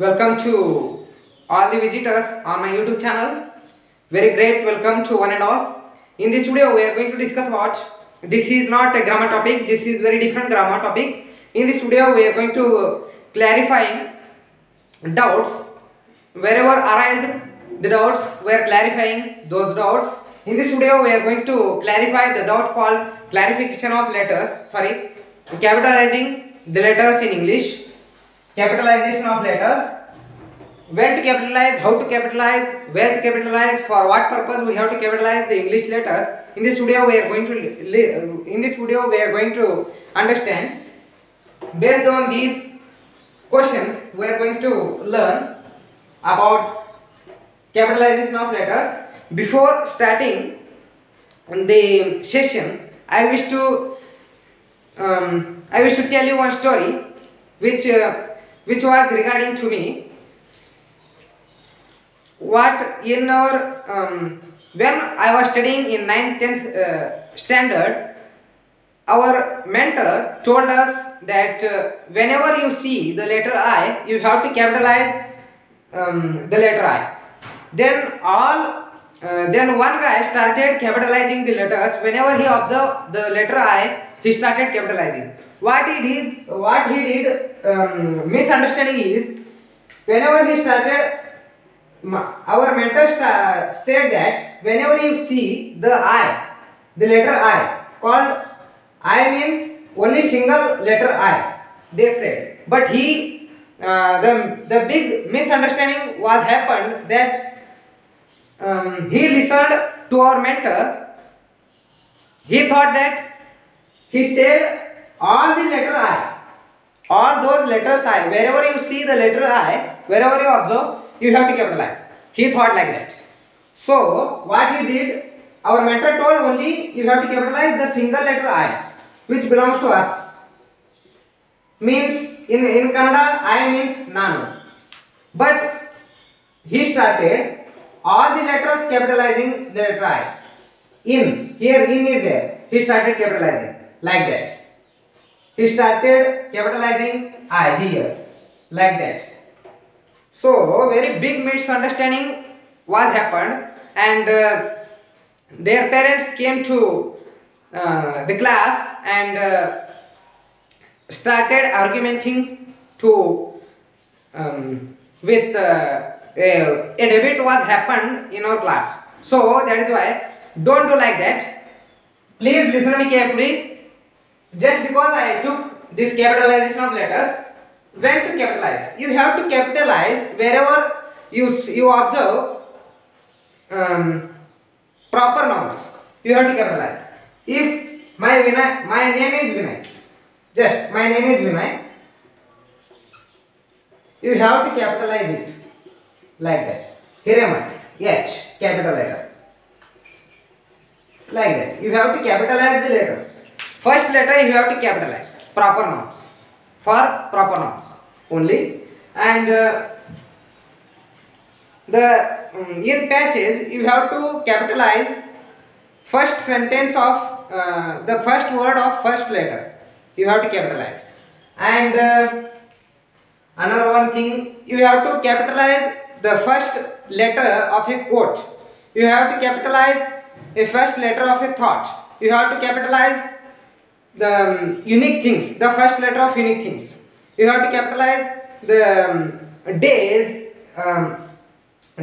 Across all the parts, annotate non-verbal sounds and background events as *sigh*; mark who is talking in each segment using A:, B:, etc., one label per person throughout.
A: Welcome to all the visitors on my YouTube channel. Very great welcome to one and all. In this video, we are going to discuss about this is not a grammar topic. This is very different grammar topic. In this video, we are going to clarifying doubts wherever arise the doubts. We are clarifying those doubts. In this video, we are going to clarify the doubt called clarification of letters. Sorry, capitalizing the letters in English capitalization of letters. When to capitalize how to capitalize where to capitalize for what purpose we have to capitalize the english letters. In this video we are going to in this video we are going to understand. Based on these questions we are going to learn about capitalization of letters. Before starting the session i wish to um, i wish to tell you one story which uh, which was regarding to me what in our um, when i was studying in 9th 10th uh, standard our mentor told us that uh, whenever you see the letter i you have to capitalize um, the letter i. Then all uh, then one guy started capitalizing the letters. Whenever he observed the letter i he started capitalizing what what he did um, misunderstanding is whenever he started our mentor said that whenever you see the i the letter i called i means only single letter i they said. But he uh, the the big misunderstanding was happened that um, he listened to our mentor. He thought that he said all the letter I. All those letters I. Wherever you see the letter I, wherever you observe, you have to capitalize. He thought like that. So, what he did, our mentor told only you have to capitalize the single letter I, which belongs to us. Means, in, in Kannada, I means Nanu. But, he started all the letters capitalizing the letter I. In, here in is there. He started capitalizing like that he started capitalizing I here like that. So very big misunderstanding was happened and uh, their parents came to uh, the class and uh, started argumenting to um, with uh, a, a debate was happened in our class. So that is why don't do like that. Please listen to me carefully just because I took this capitalization of letters, when to capitalize? You have to capitalize wherever you you observe um, proper nouns. You have to capitalize. If my Vinay, my name is Vinay, just my name is Vinay, you have to capitalize it like that. Hiremath, H, capital letter. Like that. You have to capitalize the letters. First letter you have to capitalize. Proper nouns. For proper nouns only. And uh, the um, in passage you have to capitalize first sentence of uh, the first word of first letter. You have to capitalize. And uh, another one thing you have to capitalize the first letter of a quote. You have to capitalize a first letter of a thought. You have to capitalize the um, unique things, the first letter of unique things. You have to capitalize the um, days, um,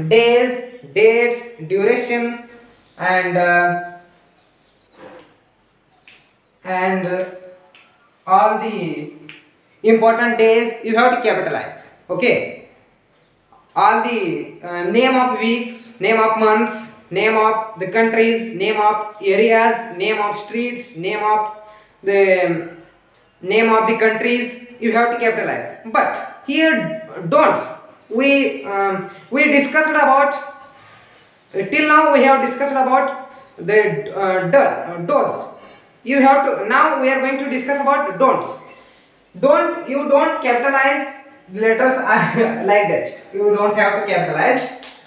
A: days, dates, duration, and uh, and uh, all the important days. You have to capitalize. Okay. All the uh, name of weeks, name of months, name of the countries, name of areas, name of streets, name of the name of the countries you have to capitalize. But here don't we um, we discussed about uh, till now we have discussed about the uh, do, uh, does you have to now we are going to discuss about don'ts. Don't you don't capitalize the letters *laughs* like that. You don't have to capitalize.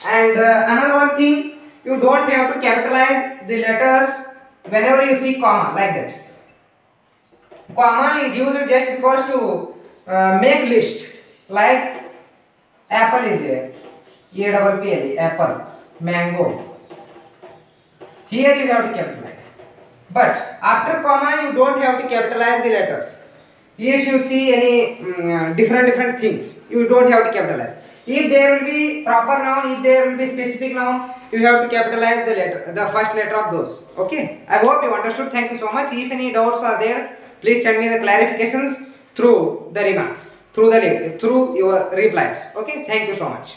A: And uh, another one thing you don't have to capitalize the letters whenever you see comma like that comma is used just because to uh, make list like apple is there a double p l apple mango. Here you have to capitalize. But after comma you don't have to capitalize the letters. If you see any mm, different different things you don't have to capitalize. If there will be proper noun if there will be specific noun you have to capitalize the letter the first letter of those. Okay? I hope you understood. Thank you so much. If any doubts are there please send me the clarifications through the remarks through the through your replies. Okay? Thank you so much